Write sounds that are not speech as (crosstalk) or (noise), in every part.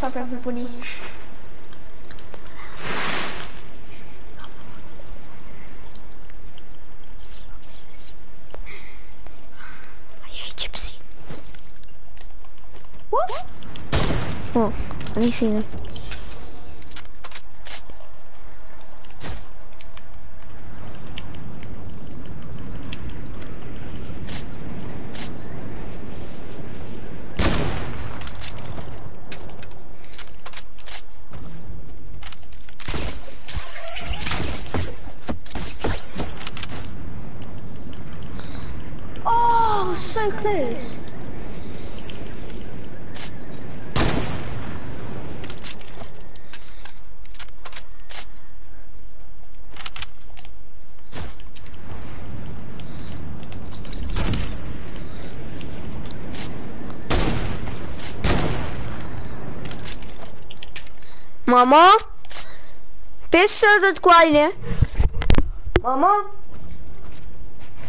what's up everybody? gypsy. What? Oh, let me Mama? Pisse dat kleine. Mama?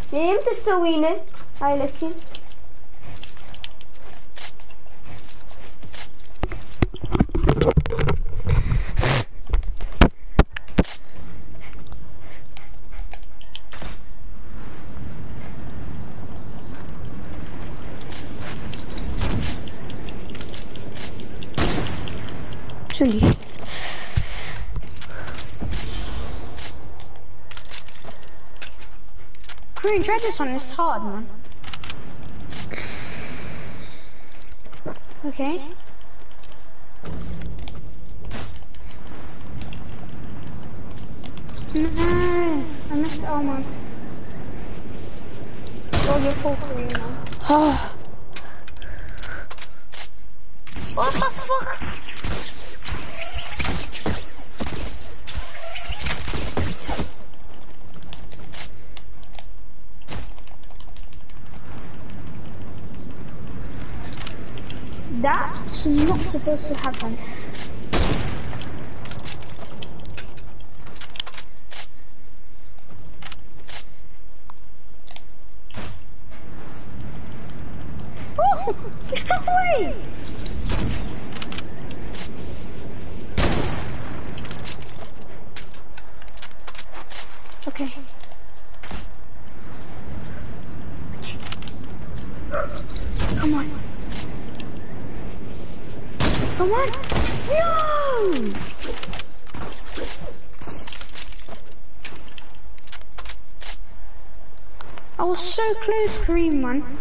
Neemt het zo in, hè? Heiligje. Korean, try this one, it's hard, man. Okay. No, I missed, oh man. Oh, you're full Korean now. Oh. What the fuck? That's not supposed to happen. Oh! (laughs) Okay. Come on. No! I was so close, Kareem, man.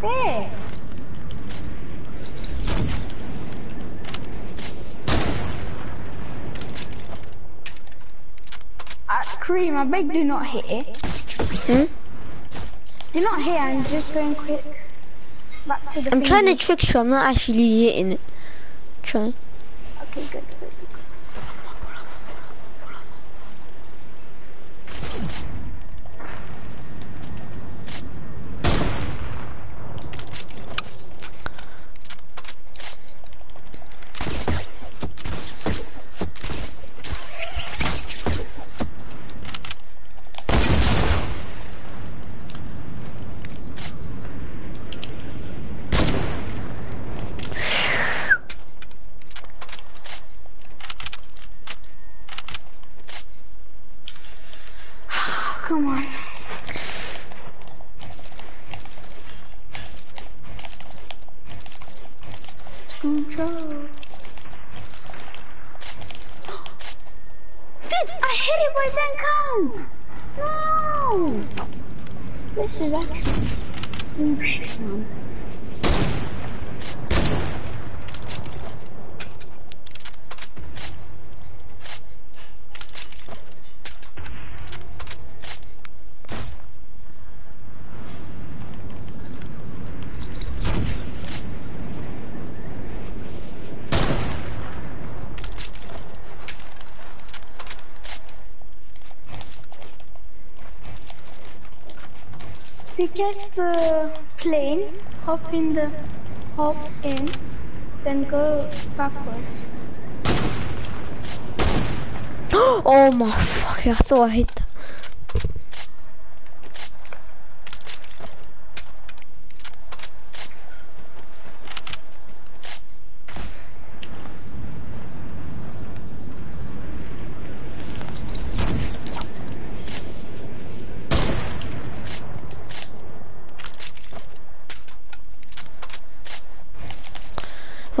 There. Uh, I beg do not hit it. Hmm? Do not hit and just going quick back to the I'm trying to trick you, I'm not actually hitting it. Trying. Okay, good, good. control. This catch the plane, hop in the hop in, then go backwards. (gasps) oh my fuck! I thought I hit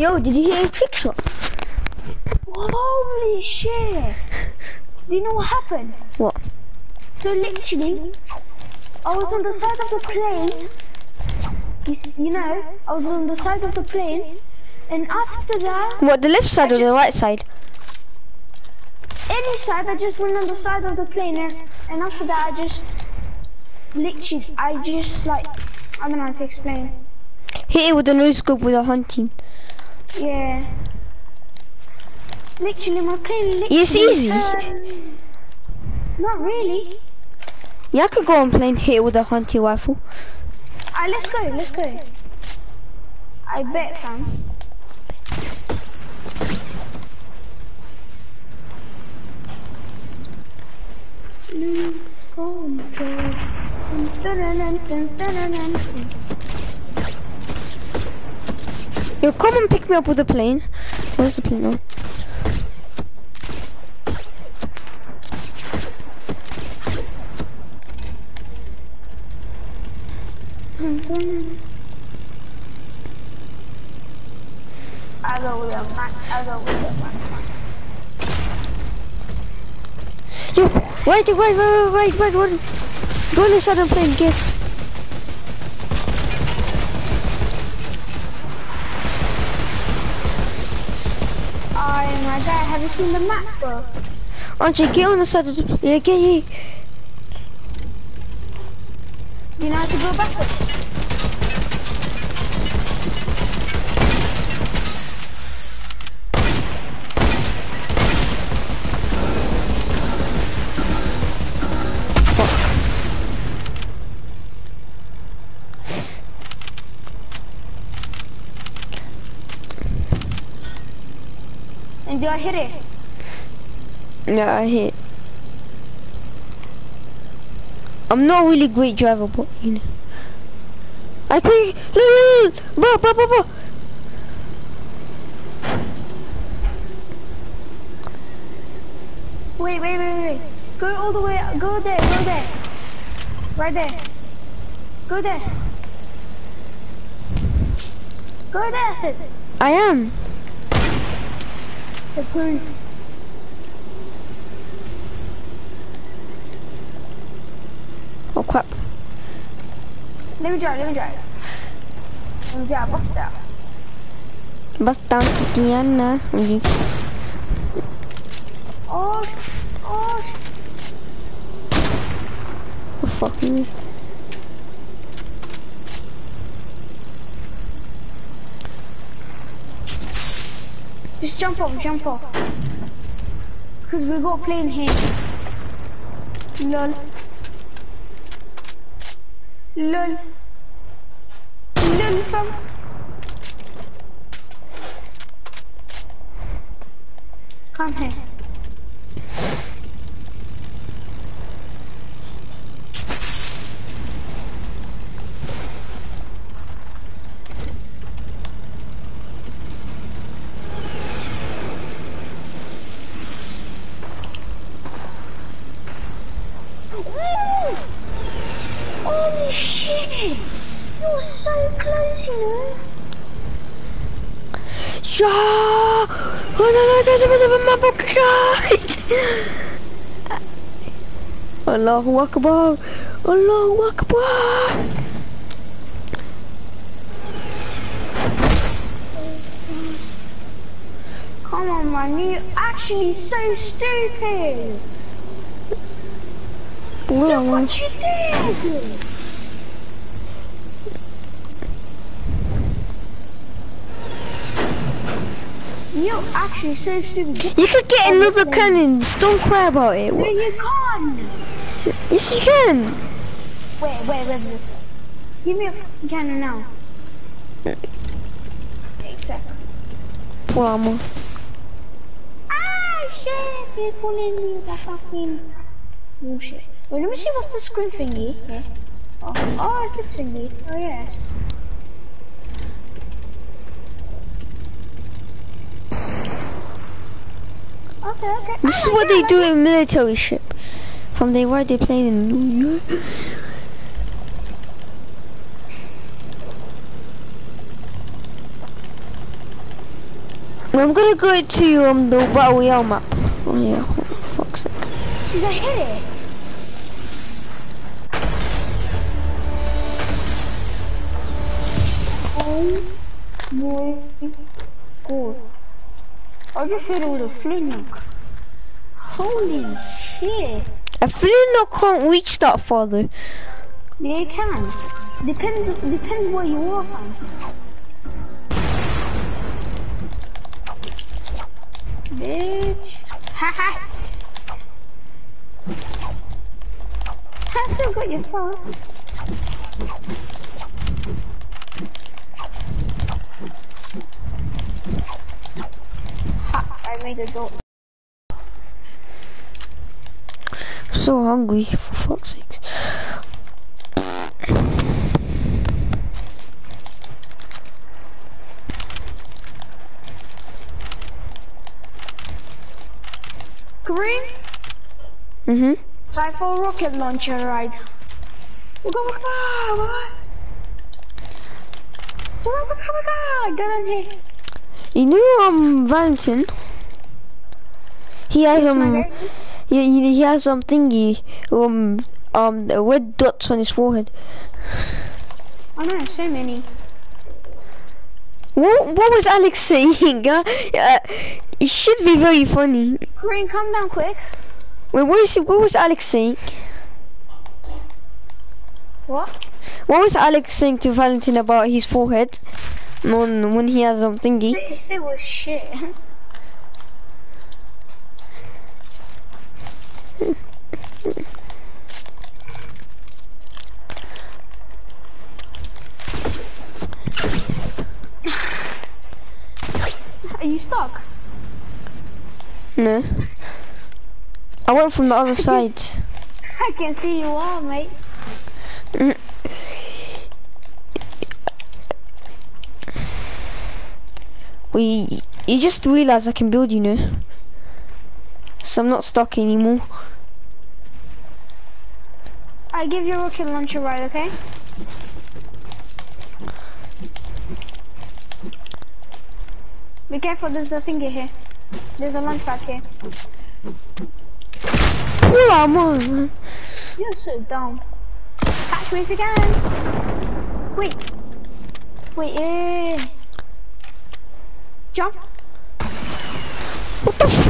Yo, did you hear his trick shot? Holy shit! Do you know what happened? What? So literally, I was on the side of the plane. You, you know, I was on the side of the plane, and after that, What, the left side or the right side? any side, I just went on the side of the plane, and, and after that, I just literally, I just like, I don't know how to explain. Hit it with the no scope with a hunting. Yeah. Literally, my plane literally. It's easy. turned- Not really. Yeah, I could go on plane here with a hunting rifle. Alright, let's go, let's go. I bet, fam. Lose control. Yo, come and pick me up with a plane. Where's the plane now? I go with a man, I go with a man. Yo, right, right, right, right, right, right. Go on the side of the plane, get. Oh my god, have you seen the map, bro? Archie, get on the side of the yeah, get yeah. You know how to go backwards? Hit it? Yeah, I hit. I'm not really great driver, but you know. I quick, look, look, bro, bro, bro, bro. Wait, wait, wait, wait. Go all the way, go there, go there. Right there. Go there. Go there, Sid. I am. So. Oh crap. Let me drive, let me drive. Let me drive, bust out. Basta Kikiana. Okay. Oh, oh, Oh, fuck me. Just jump off, jump off. Because we got plane here. Lol. Lol. Lol, fam. Come here. Ooh! Holy shit! You're so close, you know. Yeah! Oh no no guys, I'm in my pocket! Allahu Akbar! Allahu Akbar! Come on, man. You're actually so stupid. Well, What you did? You're actually so stupid. You could get another cannon, just don't cry about it. No, you can't. Yes you can! Wait, wait, wait, wait. Give me a fucking cannon now. Exactly. Full armor. Ah, shit! They're pulling me the fucking bullshit. Wait, let me see what's the screen thingy. Yeah. Oh, oh, it's this thingy. Oh, yes. Okay, okay. This is what they do in military ship. From they ride they plane in New York. I'm gonna go to um the Battle Royale map. Oh yeah, oh, fuck's sake. it. Did I hit it? Oh my god. I just hit it with a flintlock. Holy shit. I feel I can't reach that far though. Yeah, you can. Depends depends where you are from. Bitch. Haha. I still got your phone. Ha, I made a door. So hungry for fuck's sake. Green? Mhm. Time for a rocket launcher ride. Go, go, go, go, go. Go, go, go, go, go. Get in here. You knew um Valentin? He has um. He, he has um thingy um um red dots on his forehead. I know, so many. What what was Alex saying? (laughs) Uh, uh, it should be very funny. Green, come down quick. Wait, what is what was Alex saying? What? What was Alex saying to Valentin about his forehead? When, when he has um thingy. Say, say was shit. (laughs) Are you stuck? No. I went from the other (laughs) side. I can see you are, mate. We you just realize I can build, you know. So I'm not stuck anymore. I give you a rocket launcher ride, okay? Be careful, there's a thingy here. There's a lunch pack here. Pull man. You're so dumb. Catch me if you can. Wait. Wait, yeah. Jump. What the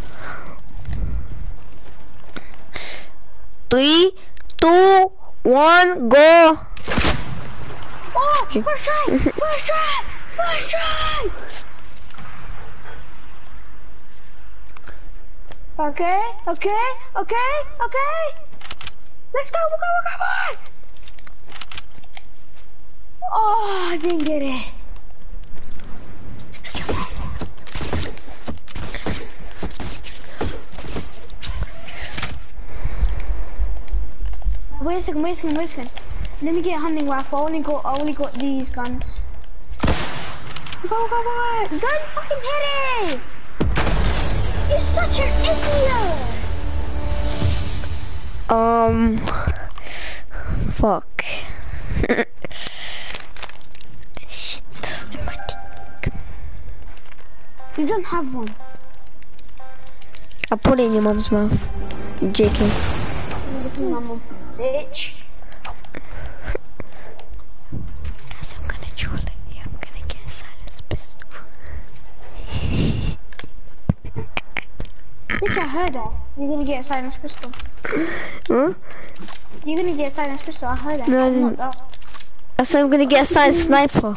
3, 2, 1, go! Oh, first try! First try! First try! Okay, okay, okay, okay. Let's go, go, go, go, go! Oh, I didn't get it. Wait a second, wait a second, wait a second. Let me get a hunting rifle. I only got, I only got these guns. Go, go, go, go! Don't fucking hit it! You're such an idiot! Um, fuck. Shit, my dick. You don't have one. I put it in your mom's mouth. JK. Mama, bitch. Guys, I'm gonna troll it. Yeah, I'm gonna get a silence pistol. Bitch, I heard that. You're gonna get a silence pistol. Huh? You're gonna get a silence pistol. I heard that. No, I didn't. dumb. I said I'm gonna get a silent sniper.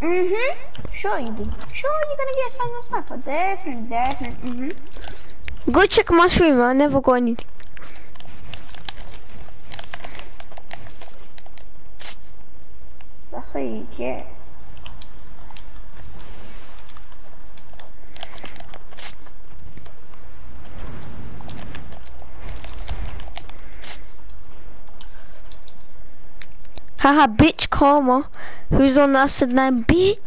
Mm-hmm. Sure you do. Sure you're gonna get a silence sniper. Definitely, definitely. Mm-hmm. Go check my stream. I never got anything. That's what you get. Haha, bitch, karma. Who's on that said nine, bitch?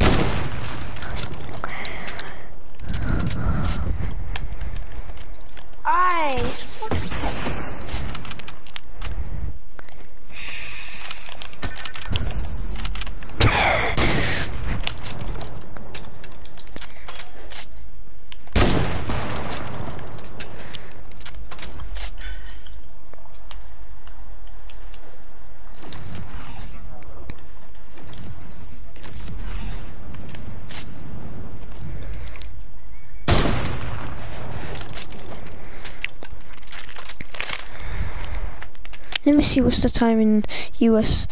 Aye. Let me see what's the time in US.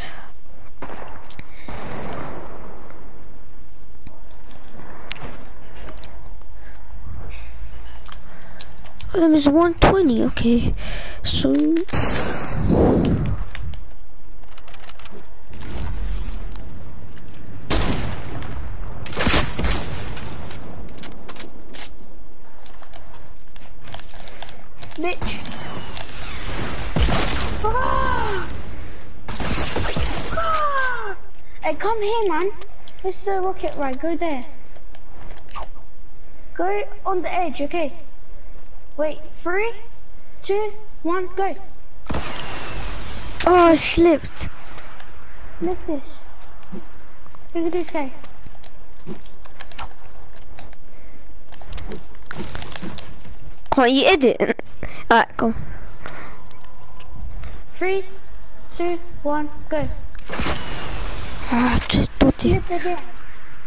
Oh, that is 120, okay. So... Bitch. Ah! Ah! Hey, come here, man. This is uh, a rocket right. Go there. Go on the edge, okay? Wait, three, two, one, go. Oh, I slipped. Look at this. Look at this guy. Can't you edit? Alright, go. Three, two, one, go. Ah, t- dirty. Look.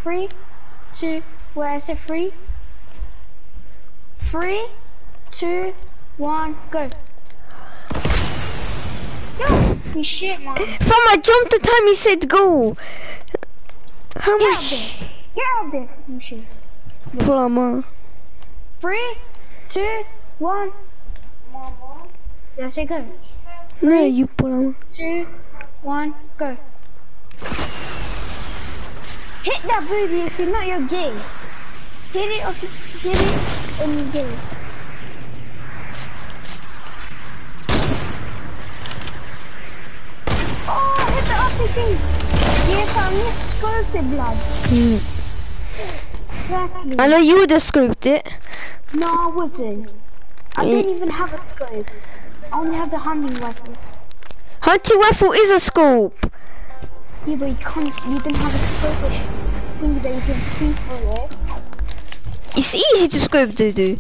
Three, two, where I said three. Three, two, one, go. Yo, you shit, man. Fam, I jumped the time he said go. How Get out much? there. Get out there, you shit. Plumber. Three, two, one, Did I say go? No, you pull on. Two, one, go. Hit that booby if you're not, your game. Hit it, off, hit it, and you're gay. Oh, hit the RPG. Yes, I missed the blood. Mm. Exactly. I know you would have scooped it. No, I wasn't. I Mm. didn't even have a scope. I only have the hunting rifles. Hunting rifle is a scope. Yeah, but you can't, you didn't have a scope or thing that you can see it. It's easy to scope, doo doo.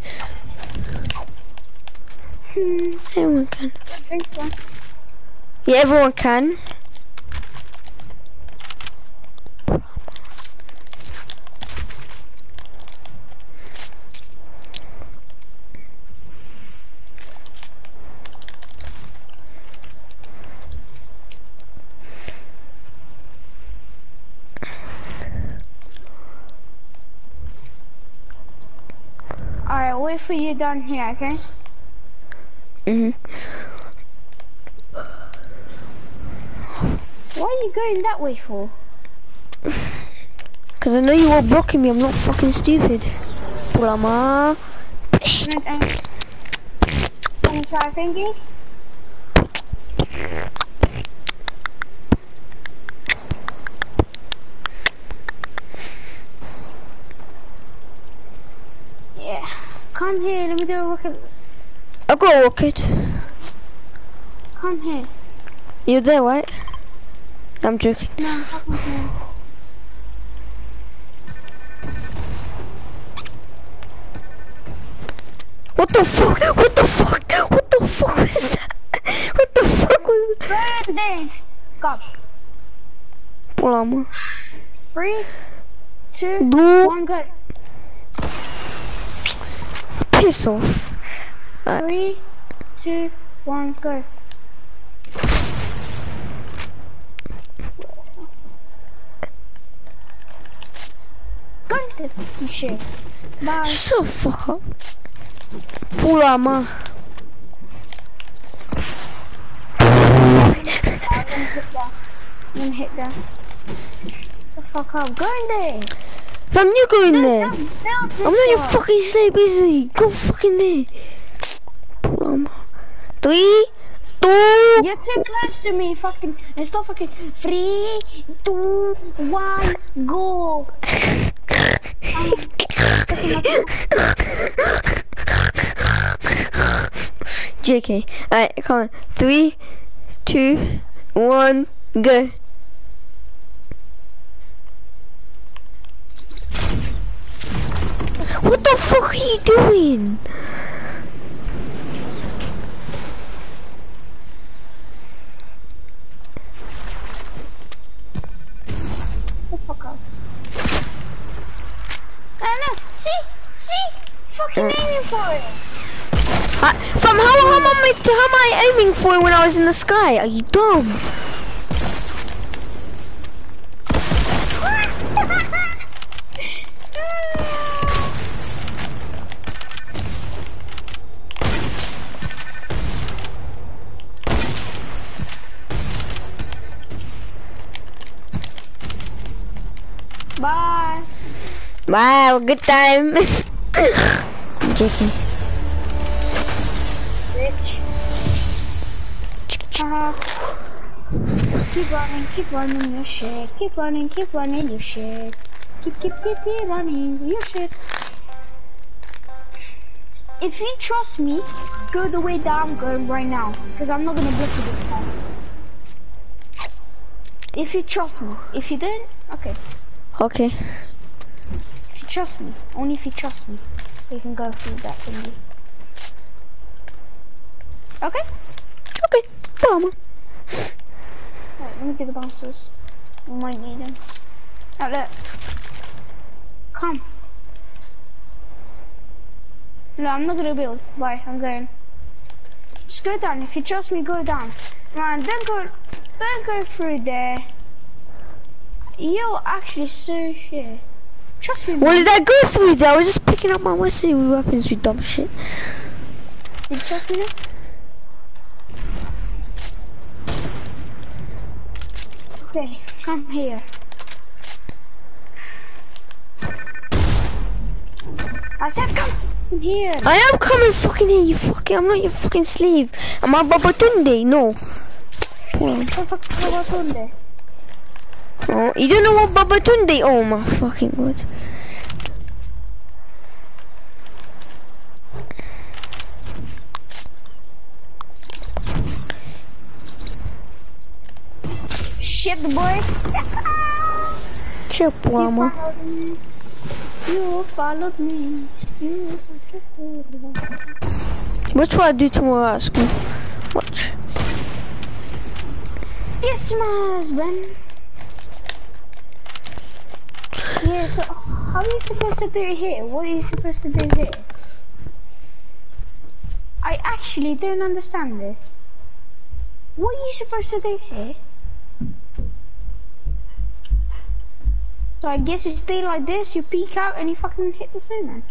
Hmm, Everyone can. I think so. Yeah, everyone can. Alright, wait for you down here, okay? Mhm. Why are you going that way for? (laughs) Cause I know you were blocking me. I'm not fucking stupid. Bulama. Can I, uh, can I try thinking? Yeah. Come here, let me do a rocket. I got a rocket. Come here. You're there, right? I'm joking. No, I'm talking to you. What the fuck? What the fuck? What the fuck was that? What the fuck was that? Day. Go. Bulama. Three, two, Do one, go. Piss off. Uh, Three, two, one, go. Go to the shit. Bye. The fuck up. I'm hit that. I'm gonna hit that. The fuck up. Go in there. Fam, you go in there. I'm not your fucking slave, busy. Go fucking there. Three, two, You're too close to me, fucking. It's not fucking. Three, two, one, go. Um, JK. Alright, come on. Three, two, one, go. What the fuck are you doing? the fuck up. I know. See, see, fucking mm. aiming for it. I, from how, how, am I, how am I aiming for it when I was in the sky? Are you dumb? Wow, good time. JK. Bitch. Haha. keep running, keep running your shit. Keep running, keep running your shit. Keep, keep, keep, keep running your shit. If you trust me, go the way that I'm going right now. Because I'm not going to block you this time. If you trust me. If you don't, okay. Okay. Trust me. Only if you trust me. You can go through that thingy. Okay? Okay. Bulama. Right, let me get the bouncers. We might need them. Now look. Come. No, I'm not gonna build. Bye, I'm going. Just go down. If you trust me, go down. Man, don't go, don't go through there. You're actually so shit. Trust me, What man. did I go through there? I was just picking up my Wesley weapons, you dumb shit. You trust me now? Okay, come here. I said come here. I am coming fucking here, you fucking, I'm not your fucking slave. Am I Babatunde? No. Pull on. What the fuck is about Sunday? Oh, you don't know what Babatunde? Oh my fucking god. Shit, boy. Chip, You Wama. followed me. You followed me. You. Watch what I do tomorrow at school. Watch. Christmas, Ben. Yeah, so how are you supposed to do it here? What are you supposed to do here? I actually don't understand this. What are you supposed to do here? So I guess you stay like this, you peek out and you fucking hit the snowman.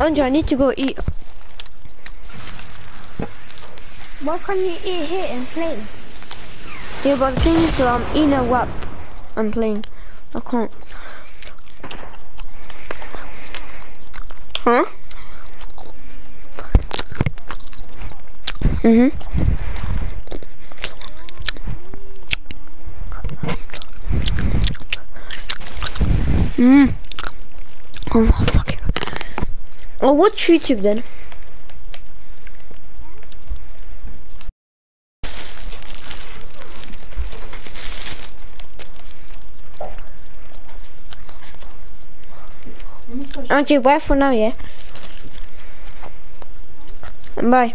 Andrew, I need to go eat. Why can't you eat here and play? Yeah, but the thing is, so I'm in a WAP. I'm playing. I can't. Huh? Mhm. Mm. Oh fuck Oh, what's YouTube then? Andrew, bye for now, yeah? Bye.